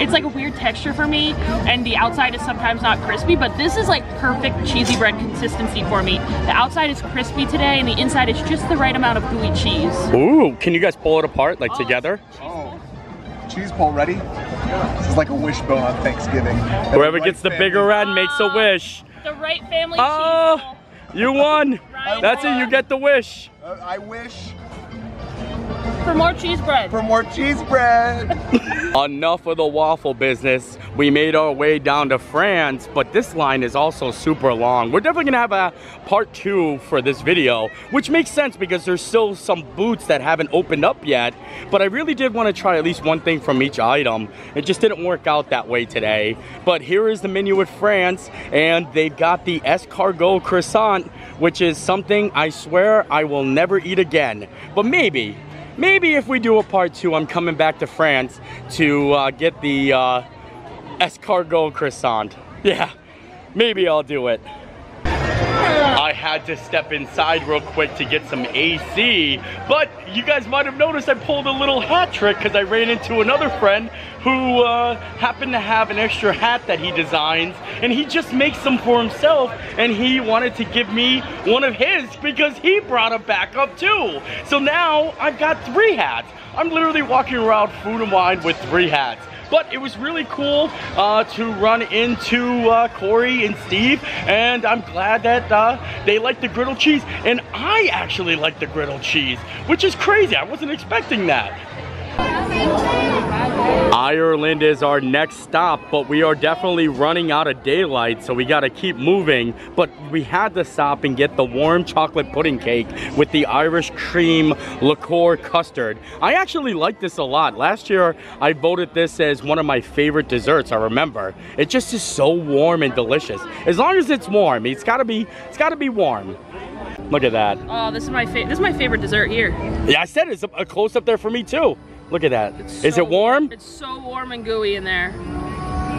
it's like a weird texture for me, and the outside is sometimes not crispy, but this is like perfect cheesy bread consistency for me. The outside is crispy today, and the inside is just the right amount of gooey cheese. Ooh, can you guys pull it apart like Oh, together? Cheese pull ready? This is like a wishbone on Thanksgiving. Whoever gets the bigger end makes a wish. The right family Oh, cheese. you won. Right That's it, you get the wish. Uh, I wish For more cheese bread. for more cheese bread. Enough of the waffle business. We made our way down to France, but this line is also super long. We're definitely gonna have a part two for this video, which makes sense because there's still some boots that haven't opened up yet. But I really did want to try at least one thing from each item. It just didn't work out that way today. But here is the menu with France, and they've got the escargot croissant, which is something I swear I will never eat again. But maybe, maybe if we do a part two, I'm coming back to France to uh, get the uh, escargot croissant. Yeah, maybe I'll do it. I had to step inside real quick to get some AC, but you guys might have noticed I pulled a little hat trick because I ran into another friend who uh, happened to have an extra hat that he designs, and he just makes them for himself, and he wanted to give me one of his because he brought a backup too. So now I've got three hats. I'm literally walking around food and wine with three hats. But it was really cool uh, to run into uh, Cory and Steve, and I'm glad that uh, they like the griddle cheese, and I actually like the griddle cheese, which is crazy. I wasn't expecting that. Ireland is our next stop, but we are definitely running out of daylight, so we gotta keep moving. But we had to stop and get the warm chocolate pudding cake with the Irish cream liqueur custard. I actually like this a lot. Last year, I voted this as one of my favorite desserts, I remember. It just is so warm and delicious. As long as it's warm, it's gotta be, it's gotta be warm. Look at that. Oh, this is my this is my favorite dessert here. Yeah, I said it's a, a close up there for me too. Look at that. Is So- it warm? It's so warm and gooey in there.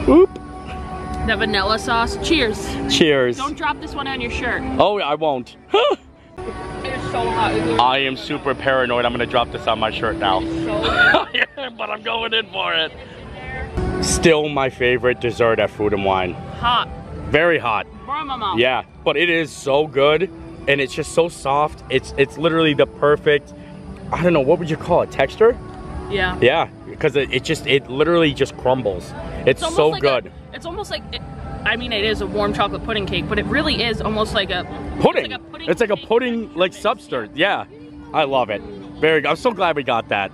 Oop. The vanilla sauce. Cheers. Cheers. Don't drop this one on your shirt. Oh, I won't. It's so hot. It's I am super paranoid. I'm gonna drop this on my shirt now. so but I'm going in for it. Still my favorite dessert at Food and Wine. hot. Very hot. Burn. Yeah, but it is so good and it's just so soft. It's it's literally the perfect I don't know, what would you call it? Texture? Yeah. Yeah, because it, it just it literally just crumbles. It's, almost so like good. A, it's almost like it, I mean it is a warm chocolate pudding cake, but it really is almost like a pudding. It's like a pudding. It's like a pudding like substance. Yeah. I love it. Very good. I'm so glad we got that.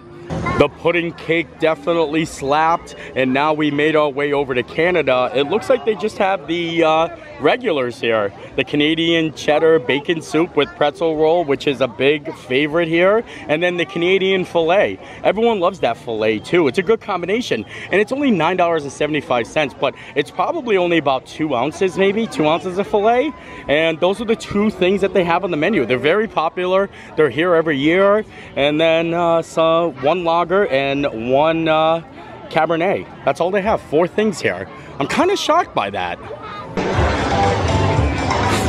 The pudding cake definitely slapped, and now we made our way over to Canada. It looks like they just have the uh, regulars here. The Canadian cheddar bacon soup with pretzel roll, which is a big favorite here, and then the Canadian filet. Everyone loves that filet too. It's a good combination, and it's only $9.75, but it's probably only about two ounces, maybe two ounces of filet, and those are the two things that they have on the menu. They're very popular. They're here every year, and then uh, so one lager and one uh, Cabernet. That's all they have. Four things here. I'm kind of shocked by that.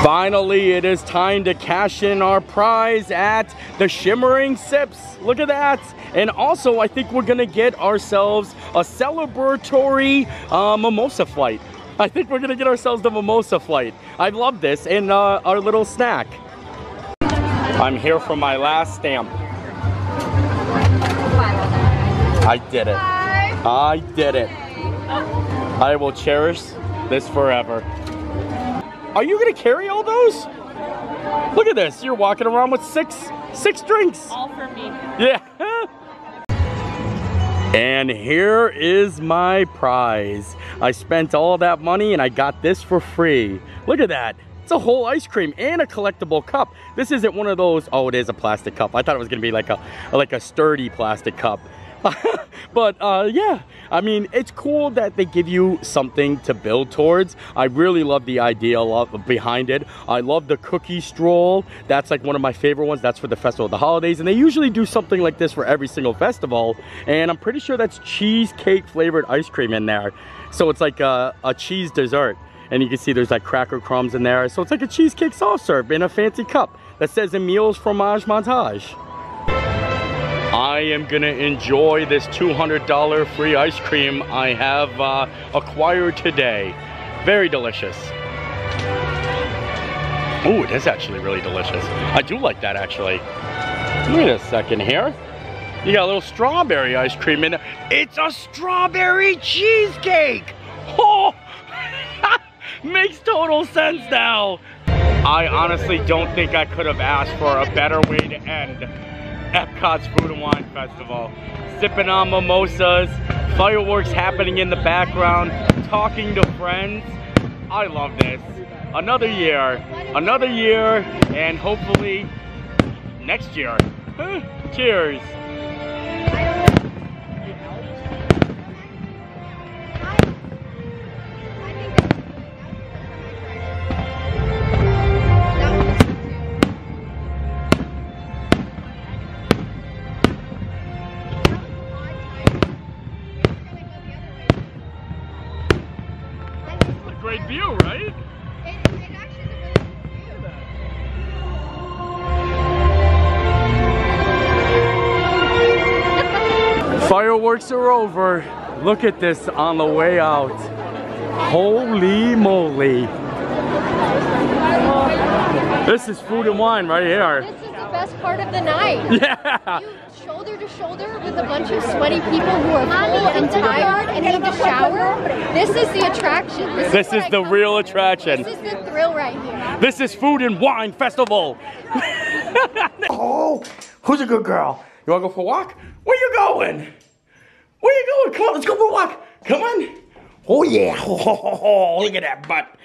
Finally, it is time to cash in our prize at the Shimmering Sips. Look at that. And also, I think we're gonna get ourselves a celebratory uh, mimosa flight. I think we're gonna get ourselves the mimosa flight. I love this and uh, our little snack. I'm here for my last stamp. I did it. I did it. I will cherish this forever. Are you gonna carry all those? Look at this. You're walking around with six six drinks. All for me. Yeah. And here is my prize. I spent all that money and I got this for free. Look at that. It's a whole ice cream and a collectible cup. This isn't one of those, oh, it is a plastic cup. I thought it was gonna be like a like a sturdy plastic cup. but uh, yeah, I mean, it's cool that they give you something to build towards. I really love the idea behind it. I love the cookie stroll. That's like one of my favorite ones. That's for the Festival of the Holidays. And they usually do something like this for every single festival. And I'm pretty sure that's cheesecake flavored ice cream in there. So it's like a, a cheese dessert. And you can see there's like cracker crumbs in there. So it's like a cheesecake soft serve in a fancy cup that says Emile's Fromage Montage. I am gonna enjoy this $200 free ice cream I have uh, acquired today. Very delicious. Oh, it is actually really delicious. I do like that actually. Wait a second here. You got a little strawberry ice cream in it. It's a strawberry cheesecake! Oh! Makes total sense now. I honestly don't think I could have asked for a better way to end Epcot's Food and Wine Festival. Sipping on mimosas, fireworks happening in the background, talking to friends. I love this. Another year, another year, and hopefully next year. Cheers. Fireworks are over. Look at this on the way out. Holy moly. This is food and wine right here. This is the best part of the night. Yeah. You shoulder to shoulder with a bunch of sweaty people who are full and tired and need to shower. This is the attraction. This, This what is I the come- real attraction. This is the thrill right here. This is Food and Wine Festival. oh, who's a good girl? You wanna go for a walk? Where you going? Where are you going? Come on, let's go for a walk. Come on. Oh yeah. oh, look at that butt.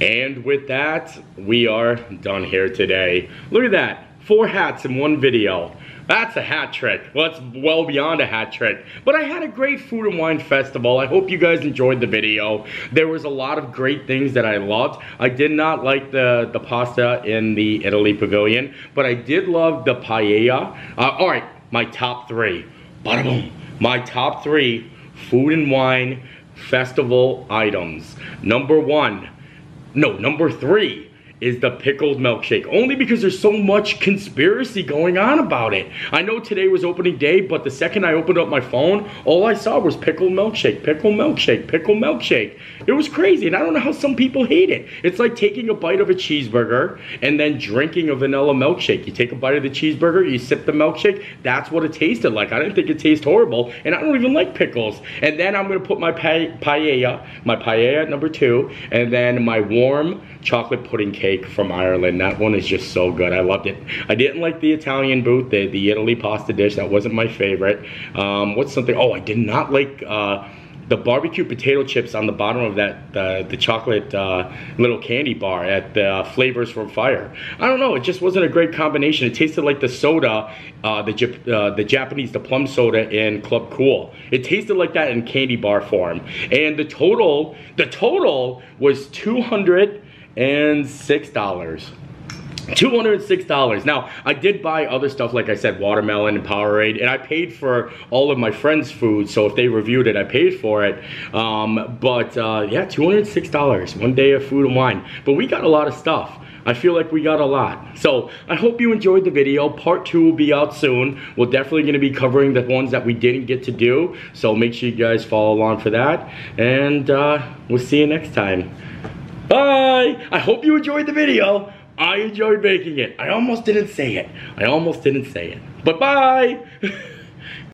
And with that, we are done here today. Look at that. Four hats in one video. That's a hat trick. Well, it's well beyond a hat trick. But I had a great food and wine festival. I hope you guys enjoyed the video. There was a lot of great things that I loved. I did not like the, the pasta in the Italy pavilion, but I did love the paella. Uh, all right, my top three. Bada boom. My top three food and wine festival items. Number one, no, number three is the pickled milkshake. Only because there's so much conspiracy going on about it. I know today was opening day, but the second I opened up my phone, all I saw was pickled milkshake, pickled milkshake, pickled milkshake. It was crazy, and I don't know how some people hate it. It's like taking a bite of a cheeseburger and then drinking a vanilla milkshake. You take a bite of the cheeseburger, you sip the milkshake. That's what it tasted like. I didn't think it tasted horrible, and I don't even like pickles. And then I'm gonna put my pa- paella, my paella number two, and then my warm chocolate pudding cake from Ireland. That one is just so good. I loved it. I didn't like the Italian booth, the, the Italy pasta dish. That wasn't my favorite. Um, what's something? Oh, I did not like. Uh, the barbecue potato chips on the bottom of that uh, the chocolate uh, little candy bar at the flavors from fire i don't know it just wasn't a great combination it tasted like the soda uh, the, uh, the japanese the plum soda in club cool it tasted like that in candy bar form and the total the total was 206 dollars $206. Now, I did buy other stuff, like I said, watermelon and Powerade, and I paid for all of my friends' food, so if they reviewed it, I paid for it. Um, but uh, yeah, $206, one day of food and wine. But we got a lot of stuff. I feel like we got a lot. So I hope you enjoyed the video. Part two will be out soon. We're definitely going to be covering the ones that we didn't get to do. So make sure you guys follow along for that. And uh, we'll see you next time. Bye! I hope you enjoyed the video. I enjoyed making it. I almost didn't say it. I almost didn't say it. But bye!